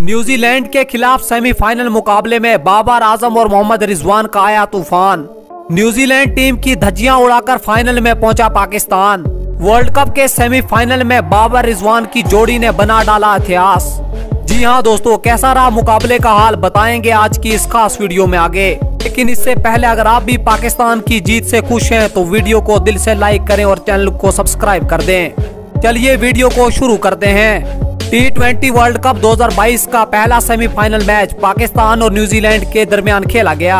New Zealand के खिलाफ semifinal मुकाबले में बाबर आज़म और मोहम्मद रिजवान का आया तूफ़ान। न्यूजीलैंड टीम की धज्जियाँ उड़ाकर फाइनल में पहुँचा पाकिस्तान। वर्ल्ड कप के सेमीफाइनल में बाबर रिजवान की जोड़ी ने बना डाला इतिहास। जी हाँ दोस्तों, कैसा रहा मुकाबले का हाल बताएँगे आज की इस खास वीडियो में आगे। लेकिन इससे पहले अगर आप भी पाकिस्तान की जीत से खुश हैं तो वीडियो को दिल से लाइक करें और चैनल को सब्सक्राइब कर दें। चलिए वीडियो को शुरू करते हैं। टी ट्वेंटी वर्ल्ड कप 2022 का पहला सेमीफाइनल मैच पाकिस्तान और न्यूजीलैंड के दरमियान खेला गया।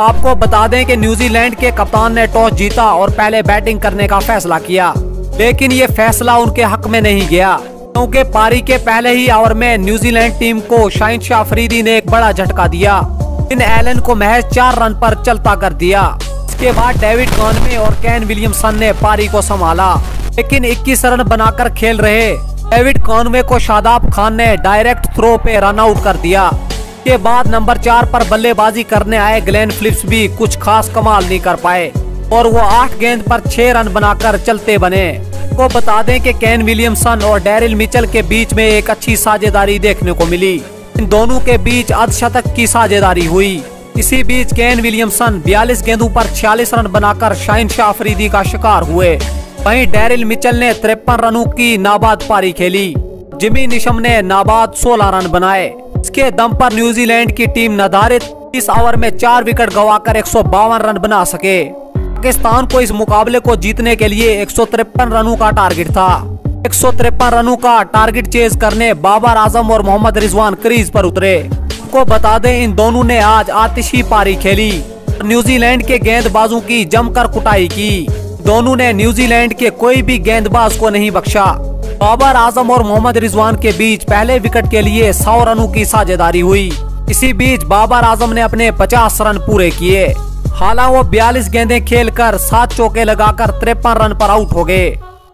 आपको बता दें कि न्यूजीलैंड के कप्तान ने टॉस जीता और पहले बैटिंग करने का फैसला किया। लेकिन ये फैसला उनके हक में नहीं गया, क्योंकि पारी के पहले ही ओवर में न्यूजीलैंड टीम को शाहिन शाह अफरीदी ने एक बड़ा झटका दिया। इन एलन को महज चार रन पर चलता कर दिया। इसके बाद डेविड कॉनवे और कैन विलियमसन ने पारी को संभाला, लेकिन 21 रन बनाकर खेल रहे। डेविड कॉनवे को शादाब खान ने डायरेक्ट थ्रो पे रन आउट कर दिया। के बाद नंबर चार पर बल्लेबाजी करने आए ग्लेन फिलिप्स भी कुछ खास कमाल नहीं कर पाए, और वो आठ गेंद पर छह रन बनाकर चलते बने। को बता दें कि कैन विलियमसन और डेरिल मिचल के बीच में एक अच्छी साझेदारी देखने को मिली। इन दोनों के बीच अर्धशतक की साझेदारी हुई। इसी बीच केन विलियमसन 42 गेंदों पर 46 रन बनाकर शाइन शाह अफरीदी का शिकार हुए। वहीं डेरिल मिचल ने तिरपन रनों की नाबाद पारी खेली। जिमी निशम ने नाबाद 16 रन बनाए। इसके दम पर न्यूजीलैंड की टीम निर्धारित इस ओवर में चार विकेट गवाकर एक सौ बावन रन बना सके। पाकिस्तान को इस मुकाबले को जीतने के लिए एक सौ तिरपन रनों का टारगेट था। एक सौ तिरपन रनों का टारगेट चेज करने बाबर आज़म और मोहम्मद रिजवान क्रीज पर उतरे। को बता दें, इन दोनों ने आज आतिशी पारी खेली। न्यूजीलैंड के गेंदबाजों की जमकर कुटाई की। दोनों ने न्यूजीलैंड के कोई भी गेंदबाज को नहीं बख्शा। बाबर आज़म और मोहम्मद रिजवान के बीच पहले विकेट के लिए सौ रनों की साझेदारी हुई। इसी बीच बाबर आज़म ने अपने 50 रन पूरे किए। हालाँकि वो 42 गेंदें खेलकर सात चौके लगाकर तिरपन रन पर आउट हो गए।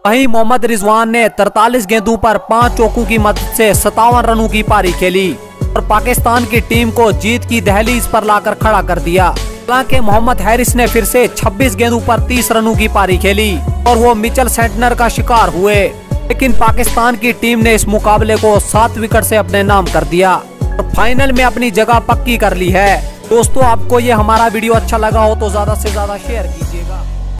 वहीं मोहम्मद रिजवान ने 43 गेंदों पर पाँच चौकों की मदद से सतावन रनों की पारी खेली। और पाकिस्तान की टीम को जीत की दहलीज पर लाकर खड़ा कर दिया। हालाँकि मोहम्मद हैरिस ने फिर से 26 गेंदों पर 30 रनों की पारी खेली और वो मिचल सेंटनर का शिकार हुए। लेकिन पाकिस्तान की टीम ने इस मुकाबले को सात विकेट से अपने नाम कर दिया। और फाइनल में अपनी जगह पक्की कर ली है। दोस्तों, आपको ये हमारा वीडियो अच्छा लगा हो तो ज़्यादा से ज़्यादा शेयर कीजिए